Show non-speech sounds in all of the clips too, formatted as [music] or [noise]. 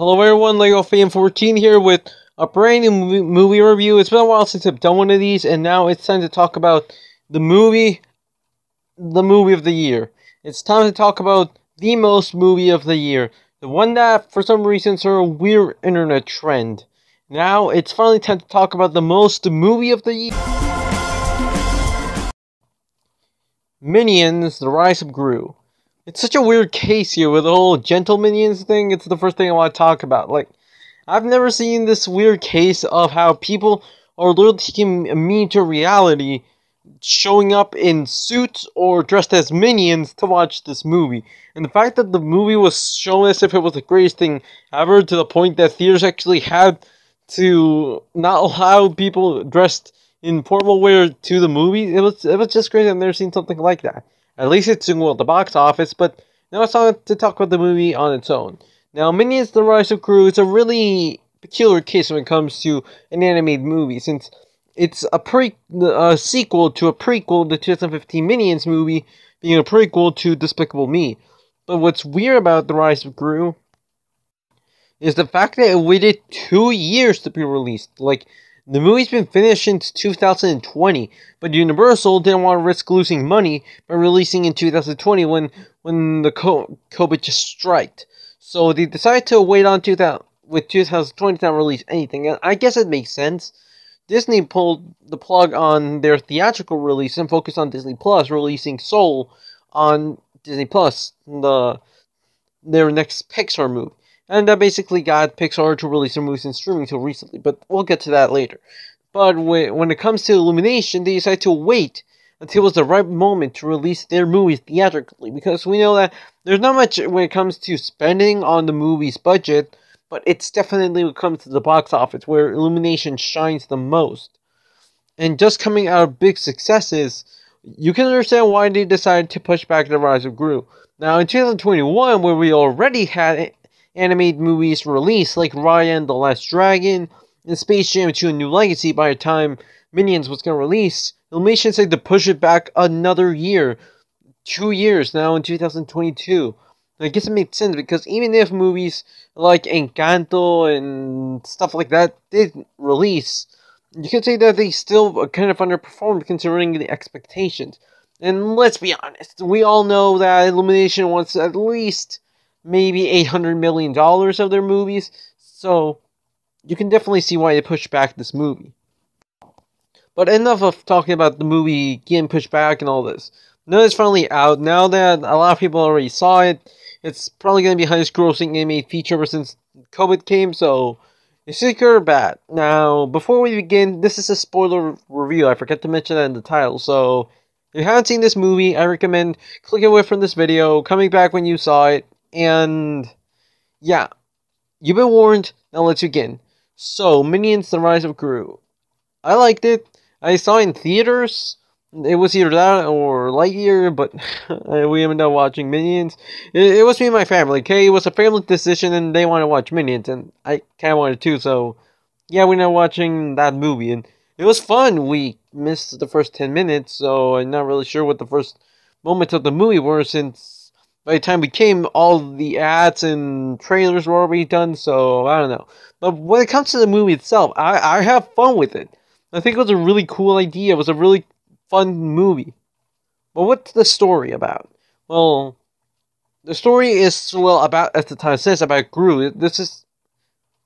Hello everyone, Lego Fan 14 here with a brand new movie, review. It's been a while since I've done one of these, and now it's time to talk about the movie, the movie of the year. It's time to talk about the most movie of the year. The one that, for some reason, started a weird internet trend. Now, it's finally time to talk about the most movie of the year. Minions, The Rise of Gru. It's such a weird case here with the whole gentle minions thing. It's the first thing I want to talk about. Like, I've never seen this weird case of how people are literally taking meme to reality, showing up in suits or dressed as minions to watch this movie. And the fact that the movie was shown as if it was the greatest thing ever, to the point that theaters actually had to not [laughs] allow people dressed in formal wear to the movie, it was it was just crazy. I've never seen something like that. At least it's doing well at the box office, but now it's time to talk about the movie on its own. Now, Minions The Rise of Gru is a really peculiar case when it comes to an animated movie, since it's a pre a sequel to a prequel, the 2015 Minions movie, being a prequel to Despicable Me. But what's weird about The Rise of Gru is the fact that it waited two years to be released. Like, the movie's been finished since 2020, but Universal didn't want to risk losing money by releasing in 2020 when when the COVID just striked. So they decided to wait on 2000 with 2020 to not release anything. And I guess it makes sense. Disney pulled the plug on their theatrical release and focused on Disney Plus, releasing Soul on Disney Plus, the their next Pixar movie. And that basically got Pixar to release their movies in streaming until recently, but we'll get to that later. But when it comes to Illumination, they decided to wait until it was the right moment to release their movies theatrically, because we know that there's not much when it comes to spending on the movie's budget, but it's definitely when it comes to the box office where Illumination shines the most. And just coming out of big successes, you can understand why they decided to push back the Rise of Gru. Now, in 2021, where we already had animated movies released, like Raya and the Last Dragon and Space Jam 2 A New Legacy by the time Minions was going to release, Illumination said to push it back another year. Two years now in 2022. I guess it makes sense because even if movies like Encanto and stuff like that didn't release, you can say that they still kind of underperformed considering the expectations. And let's be honest, we all know that Illumination wants at least maybe $800 million of their movies. So you can definitely see why they pushed back this movie. But enough of talking about the movie getting pushed back and all this. Now it's finally out. Now that a lot of people already saw it, it's probably going to be highest grossing animated feature ever since COVID came. So is it good or bad? Now, before we begin, this is a spoiler review. I forgot to mention that in the title. So if you haven't seen this movie, I recommend clicking away from this video, coming back when you saw it, and yeah, you've been warned. Now let's begin. So, Minions: The Rise of Gru. I liked it. I saw in theaters. It was either that or Lightyear, but [laughs] we ended up watching Minions. It, it, was me and my family. Okay, it was a family decision, and they wanted to watch Minions, and I kind of wanted to. So, yeah, we ended up watching that movie, and it was fun. We missed the first ten minutes, so I'm not really sure what the first moments of the movie were since by the time we came, all the ads and trailers were already done, so I don't know. But when it comes to the movie itself, I, I have fun with it. I think it was a really cool idea. It was a really fun movie. But what's the story about? Well, the story is, well, about, as the title says, about Gru. This is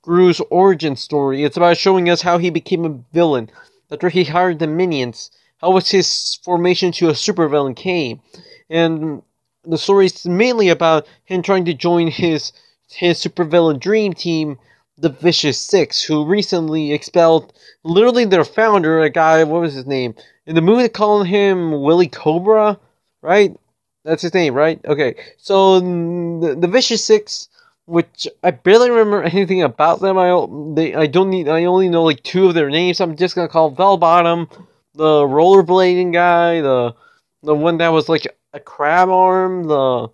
Gru's origin story. It's about showing us how he became a villain after he hired the minions. How was his formation to a supervillain came. And the story is mainly about him trying to join his his supervillain dream team, the Vicious Six, who recently expelled literally their founder, a guy. What was his name? In the movie, they call him Willie Cobra, right? That's his name, right? Okay. So the, the Vicious Six, which I barely remember [laughs] anything about them. I they I don't need. I only know like two of their names. I'm just gonna call Belle Bottom, the rollerblading guy, the the one that was like a crab arm, the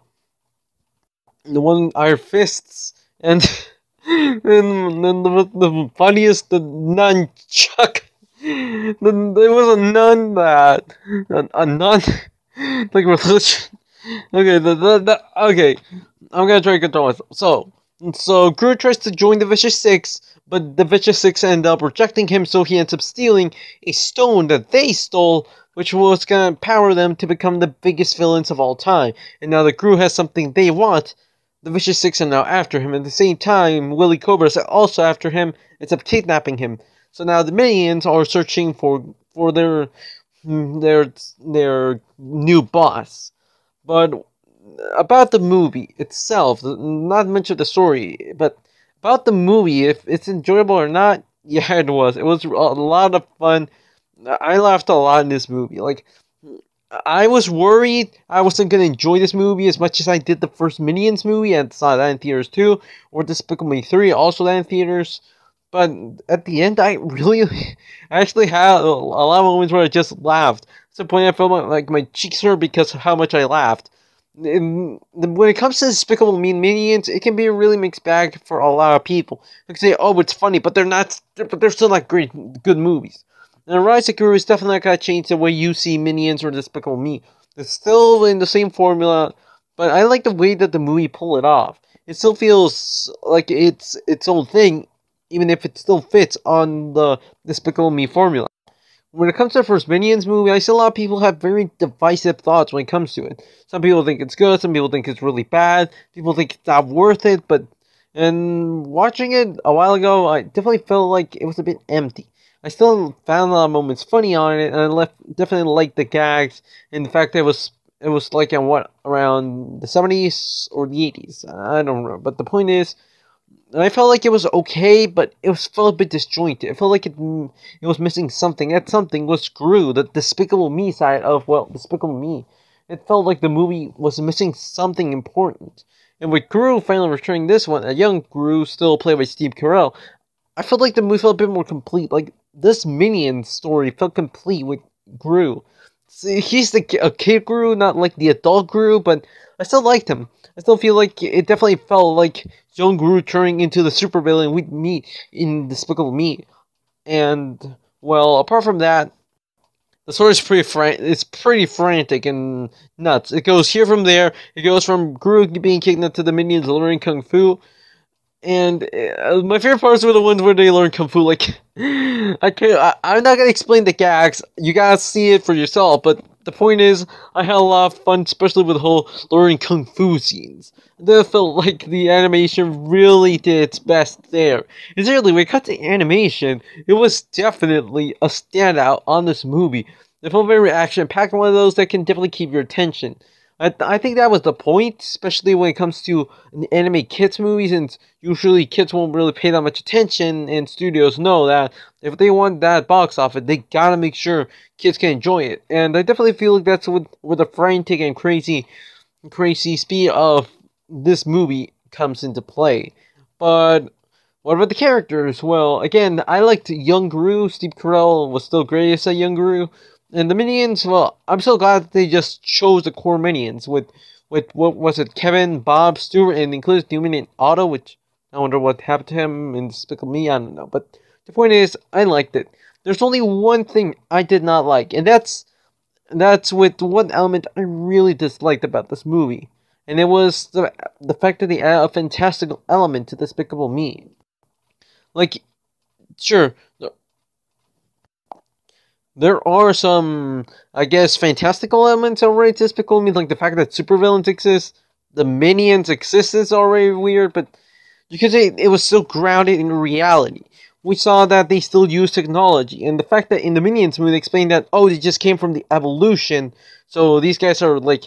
the one our fists, and [laughs] and then the, the funniest the nun chuck. The, there was a nun that a, a nun [laughs] like religion. Okay, the, the, the okay. I'm gonna try to control myself. So so Gru tries to join the Vicious Six, but the Vicious Six end up rejecting him, so he ends up stealing a stone that they stole, which was gonna empower them to become the biggest villains of all time. And now the crew has something they want, the Vicious Six are now after him. At the same time, Willy Cobra is also after him, ends up kidnapping him. So now the minions are searching for for their their their new boss. But about the movie itself, not much of the story, but about the movie, if it's enjoyable or not, [laughs] yeah, it was. It was a lot of fun. I laughed a lot in this movie. Like, I was worried I wasn't gonna enjoy this movie as much as I did the first Minions movie and saw that in theaters too, or Despicable Me 3, also that in theaters. But at the end, I really, [laughs] I actually had a lot of moments where I just laughed. At the point I felt like my cheeks hurt because of how much I laughed when it comes to Despicable Me Minions, it can be a really mixed bag for a lot of people. They can say, "Oh, it's funny," but they're not. But they're still not great, good movies. And Rise of Gru is definitely not gonna change the way you see Minions or Despicable Me. It's still in the same formula, but I like the way that the movie pull it off. It still feels like it's its own thing, even if it still fits on the Despicable Me formula when it comes to the first Minions movie, I see a lot of people have very divisive thoughts when it comes to it. Some people think it's good, some people think it's really bad, people think it's not worth it, but and watching it a while ago, I definitely felt like it was a bit empty. I still found a lot of moments funny on it, and I left definitely liked the gags and the fact that it was it was like in what around the seventies or the eighties. I don't know, but the point is and I felt like it was okay, but it was felt a bit disjointed. It felt like it mm, it was missing something. That something was Gru, the Despicable Me side of well, Despicable Me. It felt like the movie was missing something important. And with Gru finally returning this one, a young Gru still played by Steve Carell, I felt like the movie felt a bit more complete. Like this Minion story felt complete with Gru. See, he's the a kid Gru, not like the adult Gru, but I still liked him. I still feel like it definitely felt like Young Gru turning into the supervillain we meet in Despicable Me. And well, apart from that, the story is pretty fran- it's pretty frantic and nuts. It goes here from there. It goes from Gru being kidnapped to the minions learning kung fu. And uh, my favorite parts were the ones where they learn kung fu. Like, [laughs] I can't, I, I'm not gonna explain the gags. You gotta see it for yourself. But the point is, I had a lot of fun, especially with the whole learning kung fu scenes. That felt like the animation really did its best there. And seriously, when it cut to animation, it was definitely a standout on this movie. It felt very action-packed, one of those that can definitely keep your attention. I, th- I think that was the point, especially when it comes to anime kids movies, and usually kids won't really pay that much attention, and studios know that if they want that box office, they gotta make sure kids can enjoy it. And I definitely feel like that's what with the frantic and crazy, crazy speed of this movie comes into play. But what about the characters? Well, again, I liked Young Gru. Steve Carell was still great as a Young Gru. And the minions, well, I'm so glad that they just chose the core minions with, with what was it, Kevin, Bob, Stuart, and included new minion Otto, which I wonder what happened to him in Despicable Me. I don't know, but the point is, I liked it. There's only one thing I did not like, and that's that's with one element I really disliked about this movie, and it was the the fact that they add a fantastical element to Despicable Me. Like, sure, there are some, I guess, fantastical elements already Despicable Me, like the fact that supervillains exist, the minions exist is already weird, but because say it was still grounded in reality. We saw that they still use technology, and the fact that in the Minions movie they explained that, oh, they just came from the evolution, so these guys are like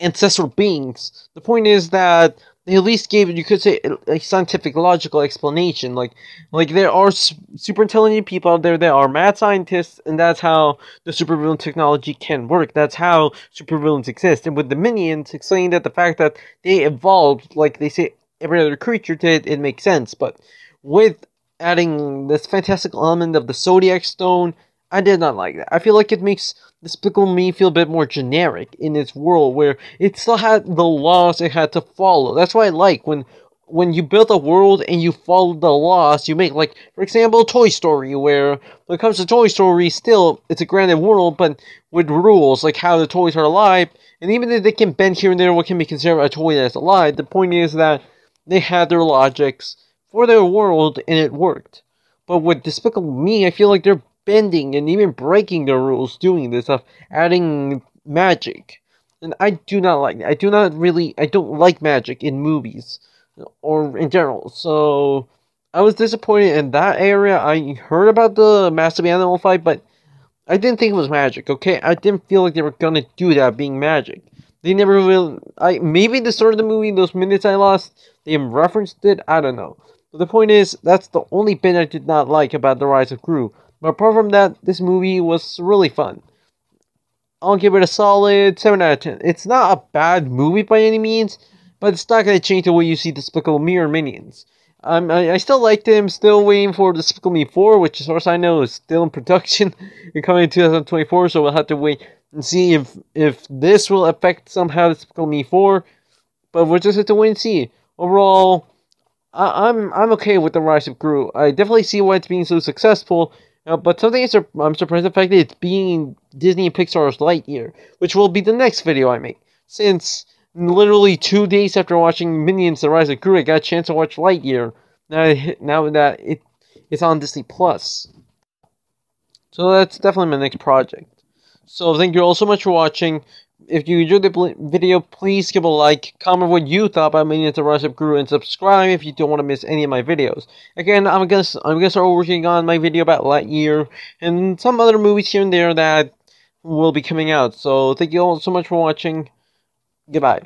ancestral beings. The point is that they at least gave you could say a scientific logical explanation. Like like there are super intelligent people out there that are mad scientists and that's how the supervillain technology can work. That's how supervillains exist. And with the minions explaining that the fact that they evolved like they say every other creature did it makes sense. But with adding this fantastical element of the zodiac stone I did not like that. I feel like it makes Despicable Me feel a bit more generic in its world where it still had the laws it had to follow. That's why I like when when you build a world and you follow the laws you make like for example Toy Story where when it comes to Toy Story still it's a granted world but with rules like how the toys are alive and even if they can bend here and there what can be considered a toy that's alive the point is that they had their logics for their world and it worked. But with Despicable Me, I feel like they're bending and even breaking the rules doing this stuff, adding magic. And I do not like I do not really I don't like magic in movies or in general. So I was disappointed in that area. I heard about the massive animal fight, but I didn't think it was magic. Okay, I didn't feel like they were gonna do that being magic. They never really. I maybe the start of the movie, those minutes I lost, they referenced it. I don't know. But the point is, that's the only bit I did not like about the Rise of Gru. But apart from that, this movie was really fun. I'll give it a solid 7 out of 10. It's not a bad movie by any means, but it's not going to change the way you see Despicable Me or Minions. Um, I, I still like them, still waiting for Despicable Me 4, which as far as I know is still in [laughs] production and coming in 2024, so we'll have to wait and see if, if this will affect somehow Despicable Me 4, but we'll just have to wait and see. Overall, I, I'm, I'm okay with the Rise of Gru. I definitely see why it's being so successful, uh, but something is, I'm surprised the fact that it's being Disney and Pixar's Lightyear, which will be the next video I make, since literally two days after watching Minions: The Rise of Gru, I got a chance to watch Lightyear. Now, now that it it's on Disney Plus, so that's definitely my next project. So thank you all so much for watching. If you enjoyed the video, please give a like, comment what you thought about Minions: The Rise of Gru, and subscribe if you don't want to miss any of my videos. Again, I'm gonna I'm gonna start working on my video about Lightyear and some other movies here and there that will be coming out. So thank you all so much for watching. Goodbye.